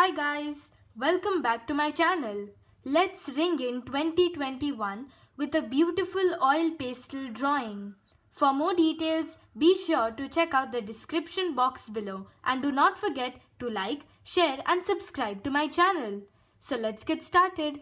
Hi guys, welcome back to my channel. Let's ring in 2021 with a beautiful oil pastel drawing. For more details, be sure to check out the description box below and do not forget to like, share and subscribe to my channel. So let's get started.